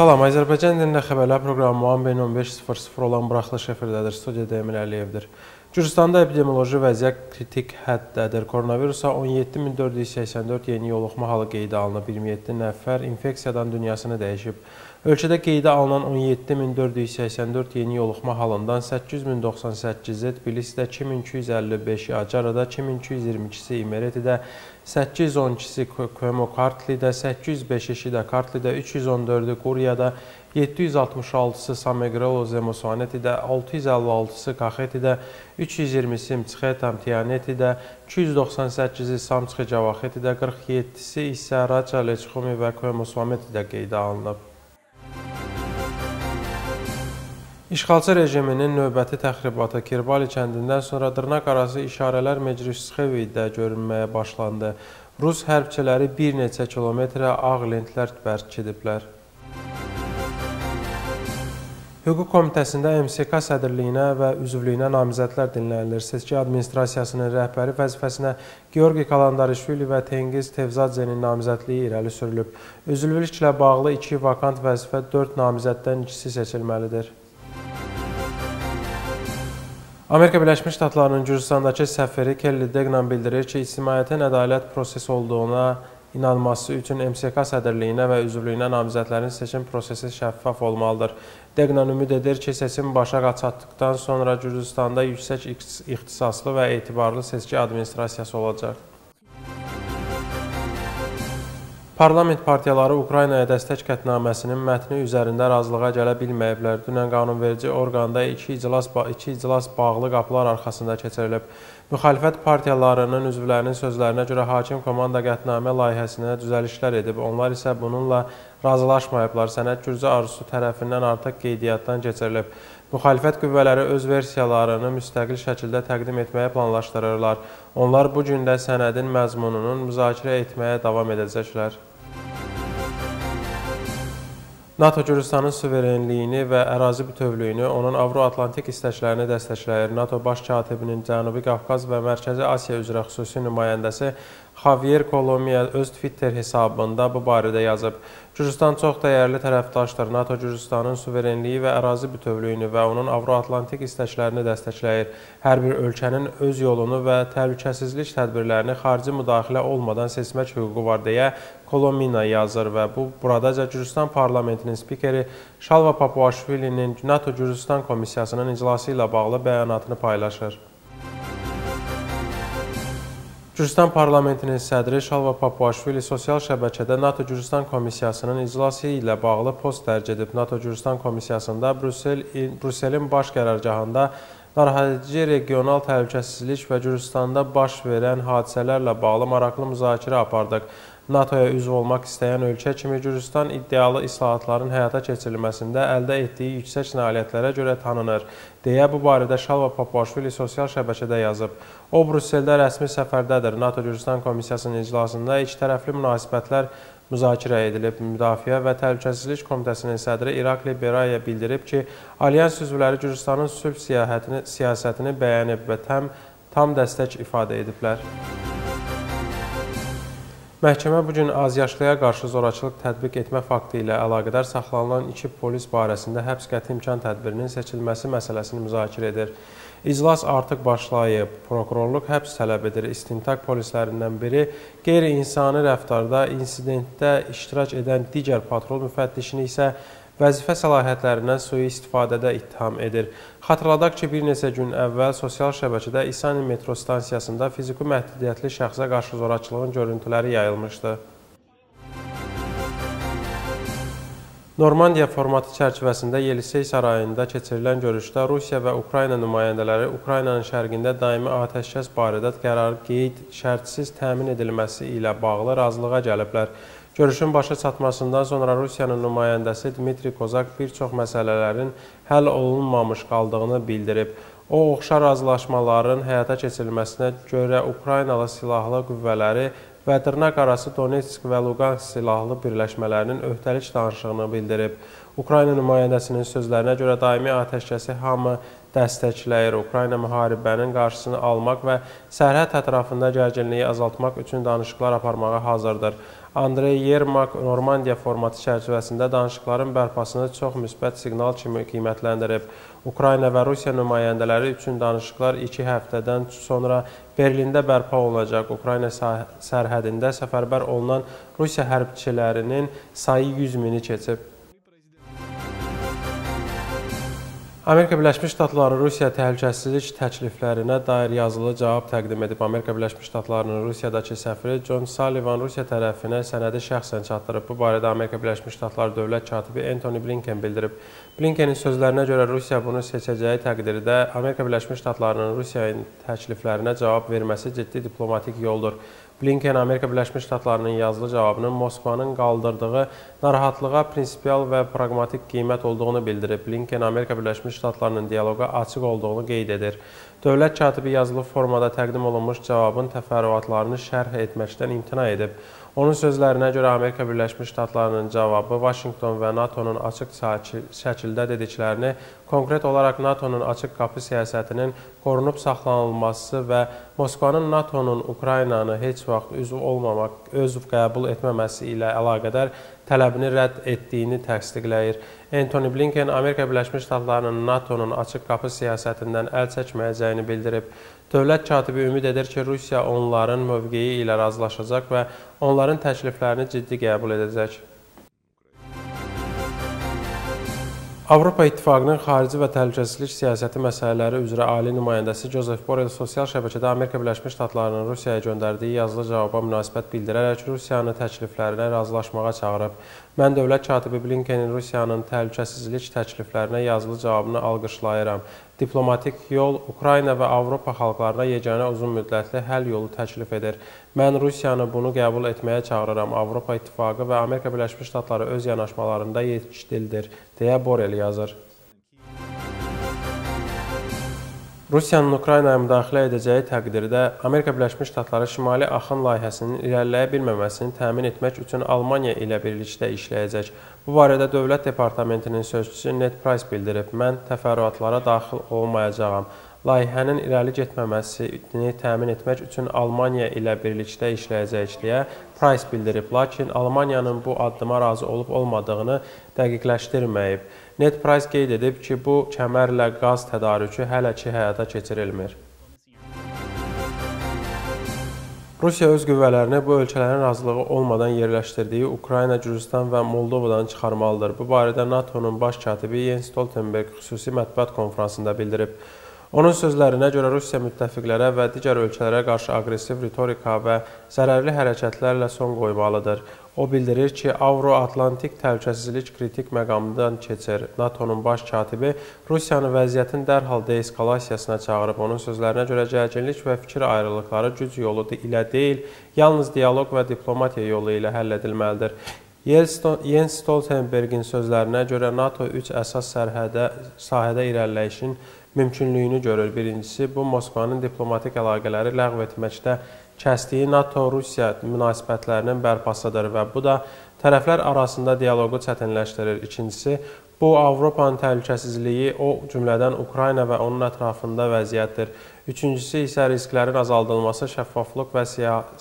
Salam, Azərbaycan dilində xəbərlər proqramı Muambeyn 15.00 olan buraxılış efirdədir. Studiyada Emil Əliyevdir. Gürcüstanda epidemioloji vəziyyət kritik həddədir. Koronavirusa 17484 yeni yoluxma halı qeydə alınıb. 27 nəfər infeksiyadan dünyasını dəyişib. Ölkədə qeydə alınan 17484 yeni yoluxma halından 8098-i Tbilisidə, 2255-i Acarada, 2222-si İmeretidə, 812-si Kömokartlidə, 805-i də Kartlidə, 314-ü Quriyada, 766-sı Samegrelo Zemosvanetidə, 656-sı Kaxetidə, 320-si Mçxetam Tianetidə, 298-i Samçxi Cavaxetidə, 47-si isə Raca Leçxumi və Kömosvametidə qeydə alınıb. İşğalçı rejiminin növbəti təxribatı Kirbali kəndindən sonra dırnaqarası işarələr Meclisxevidə görünməyə başlandı. Rus hərbçiləri bir neçə kilometrə ağ lentlər bərkidiblər. Hüquq Komitəsində MSK sədrliyinə və üzvlüyünə namizədlər dinlənilir. Seçki administrasiyasının rəhbəri vəzifəsinə Georgi Kalandarişvili və Tengiz Tevzadzenin namizədliyi irəli sürülüb. Üzvlüklə bağlı 2 vakant vəzifə 4 namizəddən ikisi seçilməlidir. Amerika Birləşmiş Ştatlarının Gürcüstandakı səfiri Kelly Degnan bildirir ki, ictimaiyyətin ədalət prosesi olduğuna inanması üçün MSK sədrliyinə və üzvlüyünə namizədlərin seçim prosesi şəffaf olmalıdır. Degnan ümid edir ki, seçim başa çatdıqdan sonra Gürcüstanda yüksək ixtisaslı və etibarlı seçki administrasiyası olacaq. Parlament partiyaları Ukraynaya dəstək qətnaməsinin mətni üzərində razılığa gələ bilməyiblər. Dünən qanunverici orqanda iki iclas, iki iclas bağlı qapılar arxasında keçirilib. Müxalifət partiyalarının üzvlərinin sözlərinə görə hakim komanda qətnamə layihəsinə düzəlişlər edib. Onlar isə bununla razılaşmayıblar. Sənəd Gürcü arzusu tərəfindən artıq qeydiyyatdan keçirilib. Müxalifət qüvvələri öz versiyalarını müstəqil şəkildə təqdim etməyə planlaşdırırlar. Onlar bu gün də sənədin məzmununun müzakirə etməyə davam edəcəklər. NATO Gürcüstanın suverenliyini və ərazi bütövlüyünü, onun Avro-Atlantik istəklərini dəstəkləyir. NATO baş katibinin Cənubi Qafqaz və Mərkəzi Asiya üzrə xüsusi nümayəndəsi Javier Colombia öz Twitter hesabında bu barədə yazıb. Gürcüstan çox dəyərli tərəfdaşdır. NATO Gürcüstanın suverenliyi və ərazi bütövlüyünü və onun Avro-Atlantik istəklərini dəstəkləyir. Hər bir ölkənin öz yolunu və təhlükəsizlik tədbirlərini xarici müdaxilə olmadan seçmək hüququ var deyə Kolomina yazır və bu buradaca Gürcüstan parlamentinin spikeri Şalva Papuaşvilinin NATO Gürcüstan komissiyasının iclası ilə bağlı bəyanatını paylaşır. Gürcüstan parlamentinin sədri Şalva Papuaşvili sosial şəbəkədə NATO Gürcüstan komissiyasının iclası ilə bağlı post dərc edib. NATO Gürcüstan komissiyasında Brüssel Brüsselin baş qərargahında narahatedici regional təhlükəsizlik və Gürcüstanda baş verən hadisələrlə bağlı maraqlı müzakirə apardıq. NATO-ya üzv olmaq istəyən ölkə kimi Gürcüstan iddialı islahatların həyata keçirilməsində əldə etdiyi yüksək nailiyyətlərə görə tanınır, deyə bu barədə Şalva Papuaşvili sosial şəbəkədə yazıb. O, Brüsseldə rəsmi səfərdədir. NATO Gürcüstan Komissiyasının iclasında ikitərəfli münasibətlər müzakirə edilib. Müdafiə və Təhlükəsizlik Komitəsinin sədri İrakli Beraya bildirib ki, Alyans üzvləri Gürcüstanın sülh siyasətini bəyənib və tam, tam dəstək ifadə ediblər. Məhkəmə bu gün azyaşlıya qarşı zorakılıq tətbiq etmə faktı ilə əlaqədar saxlanılan iki polis barəsində həbs qəti imkan tədbirinin seçilməsi məsələsini müzakirə edir. İclas artıq başlayıb. Prokurorluq həbs tələb edir. İstintaq polislərindən biri qeyri-insani rəftarda insidentdə iştirak edən digər patrul müfəttişini isə vəzifə səlahiyyətlərindən sui-istifadədə ittiham edir. Xatırladaq ki, bir neçə gün əvvəl sosial şəbəkədə İsani metro stansiyasında fiziki məhdudiyyətli şəxsə qarşı zorakılığın görüntüləri yayılmışdı. Normandiya formatı çərçivəsində Yelisey sarayında keçirilən görüşdə Rusiya və Ukrayna nümayəndələri Ukraynanın şərqində daimi atəşkəs barədə qərar qeyd şərtsiz təmin edilməsi ilə bağlı razılığa gəliblər. Görüşün başa çatmasından sonra Rusiyanın nümayəndəsi Dmitri Kozak bir çox məsələlərin həll olunmamış qaldığını bildirib. O, oxşar razılaşmaların həyata keçirilməsinə görə Ukraynalı silahlı qüvvələri və dırnaqarası Donetsk və Luqansk silahlı birləşmələrinin öhdəlik danışığını bildirib. Ukrayna nümayəndəsinin sözlərinə görə daimi atəşkəsi hamı dəstəkləyir. Ukrayna müharibənin qarşısını almaq və sərhəd ətrafında gərginliyi azaltmaq üçün danışıqlar aparmağa hazırdır. Andrey Yermak Normandiya formatı çərçivəsində danışıqların bərpasını çox müsbət siqnal kimi qiymətləndirib. Ukrayna və Rusiya nümayəndələri üçün danışıqlar iki həftədən sonra Berlində bərpa olunacaq. Ukrayna sərhədində səfərbər olunan Rusiya hərbçilərinin sayı 100 mini keçib. Amerika Birləşmiş Ştatları Rusiya təhlükəsizlik təkliflərinə dair yazılı cavab təqdim edib. Amerika Birləşmiş Ştatlarının Rusiyadakı səfiri John Sullivan Rusiya tərəfinə sənədi şəxsən çatdırıb. Bu barədə Amerika Birləşmiş Ştatları dövlət katibi Anthony Blinken bildirib. Blinkenin sözlərinə görə Rusiya bunu seçəcəyi təqdirdə Amerika Birləşmiş Ştatlarının Rusiyaya təkliflərinə cavab verməsi ciddi diplomatik yoldur. Blinken Amerika Birləşmiş Ştatlarının yazılı cavabının Moskvanın qaldırdığı narahatlığa prinsipial və praqmatik qiymət olduğunu bildirib. Blinken Amerika Birləşmiş Ştatlarının dialoqa açıq olduğunu qeyd edir. Dövlət katibi yazılı formada təqdim olunmuş cavabın təfərrüatlarını şərh etməkdən imtina edib. Onun sözlərinə görə Amerika Birləşmiş Ştatlarının cavabı Vaşinqton və NATO-nun açıq şəkildə dediklərini, konkret olaraq NATO-nun açıq qapı siyasətinin qorunub saxlanılması və Moskvanın NATO-nun Ukraynanı heç vaxt üzv olmamaq, özv qəbul etməməsi ilə əlaqədar tələbini rədd etdiyini təsdiqləyir. Anthony Blinken Amerika Birləşmiş Ştatlarının NATO-nun açıq qapı siyasətindən əl çəkməyəcəyini bildirib. Dövlət katibi ümid edir ki, Rusiya onların mövqeyi ilə razılaşacaq və onların təkliflərini ciddi qəbul edəcək. Avropa İttifaqının xarici və təhlükəsizlik siyasəti məsələləri üzrə ali nümayəndəsi Joseph Borrell sosial şəbəkədə Amerika Birləşmiş Ştatlarının Rusiyaya göndərdiyi yazılı cavaba münasibət bildirərək Rusiyanı təkliflərinə razılaşmağa çağırıb. Mən dövlət katibi Blinkenin Rusiyanın təhlükəsizlik təkliflərinə yazılı cavabını alqışlayıram. Diplomatik yol Ukrayna və Avropa xalqlarına yeganə uzun müddətli həll yolu təklif edir. Mən Rusiyanı bunu qəbul etməyə çağırıram. Avropa İttifaqı və Amerika Birləşmiş Ştatları öz yanaşmalarında yetişdildir, deyə Borel yazır. Rusiyanın Ukraynaya müdaxilə edəcəyi təqdirdə Amerika Birləşmiş Ştatları Şimali Axın layihəsinin irəliləyə bilməməsini təmin etmək üçün Almaniya ilə birlikdə işləyəcək. Bu barədə Dövlət Departamentinin sözçüsü Ned Price bildirib. Mən təfərrüatlara daxil olmayacağam. Layihənin irəli getməməsini təmin etmək üçün Almaniya ilə birlikdə işləyəcəyik deyə Price bildirib. Lakin Almaniyanın bu addıma razı olub-olmadığını dəqiqləşdirməyib. Ned Price qeyd edib ki, bu kəmərlə qaz tədarükü hələ ki həyata keçirilmir. Rusiya öz qüvvələrini bu ölkələrin razılığı olmadan yerləşdirdiyi Ukrayna, Gürcüstan və Moldovadan çıxarmalıdır. Bu barədə NATO-nun baş katibi Jens Stoltenberg xüsusi mətbuat konfransında bildirib. Onun sözlərinə görə Rusiya müttəfiqlərə və digər ölkələrə qarşı aqressiv ritorika və zərərli hərəkətlərlə son qoymalıdır. O bildirir ki, Avro-Atlantik təhlükəsizlik kritik məqamından keçir. NATO-nun baş katibi Rusiyanı vəziyyətin dərhal deeskalasiyasına çağırıb. Onun sözlərinə görə gərginlik və fikir ayrılıqları güc yolu ilə deyil, yalnız dialoq və diplomatiya yolu ilə həll edilməlidir. Jens Stoltenbergin sözlərinə görə NATO üç əsas sərhədə sahədə irəliləyişin mümkünlüyünü görür. Birincisi, bu Moskvanın diplomatik əlaqələri ləğv etməkdə kəsdiyi NATO-Rusiya münasibətlərinin bərpasıdır və bu da tərəflər arasında dialoqu çətinləşdirir. İkincisi, bu Avropanın təhlükəsizliyi, o cümlədən Ukrayna və onun ətrafında vəziyyətdir. Üçüncüsü isə risklərin azaldılması, şəffaflıq və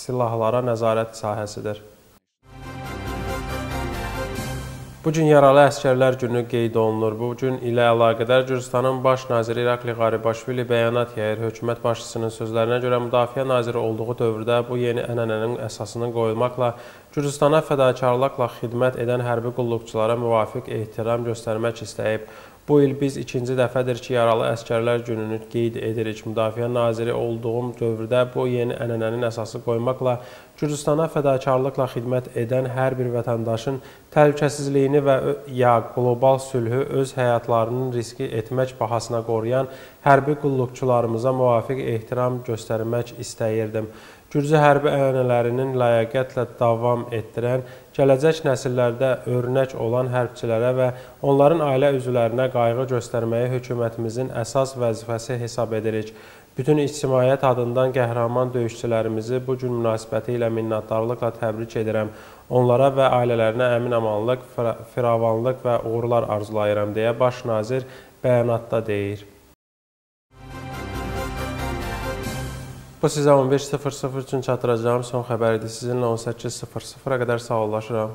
silahlara nəzarət sahəsidir. Bu gün yaralı əskərlər günü qeyd olunur. Bu gün ilə əlaqədar Gürcüstanın baş naziri İrakli Qaribaşvili bəyanat yayır. Hökumət başçısının sözlərinə görə müdafiə naziri olduğu dövrdə bu yeni ənənənin əsasının qoyulmaqla Gürcüstana fədakarlıqla xidmət edən hərbi qulluqçulara müvafiq ehtiram göstərmək istəyib. Bu il biz ikinci dəfədir ki, yaralı əskərlər gününü qeyd edirik. Müdafiə naziri olduğum dövrdə bu yeni ənənənin əsası qoymaqla Gürcüstana fədakarlıqla xidmət edən hər bir vətəndaşın təhlükəsizliyini və ya qlobal sülhü öz həyatlarının riski etmək bahasına qoruyan hərbi qulluqçularımıza müvafiq ehtiram göstərmək istəyirdim. Gürcü hərbi ənənələrinin ləyaqətlə davam etdirən, gələcək nəsillərdə örnək olan hərbçilərə və onların ailə üzvlərinə qayğı göstərməyi hökumətimizin əsas vəzifəsi hesab edirik. Bütün ictimaiyyət adından qəhrəman döyüşçülərimizi bu gün münasibəti ilə minnətdarlıqla təbrik edirəm. Onlara və ailələrinə əmin-amanlıq, firavanlıq və uğurlar arzulayıram deyə baş nazir bəyanatda deyir. Bu sizə 15.00 üçün çatdıracağım son xəbər idi. Sizinlə 18.00-a qədər sağollaşıram.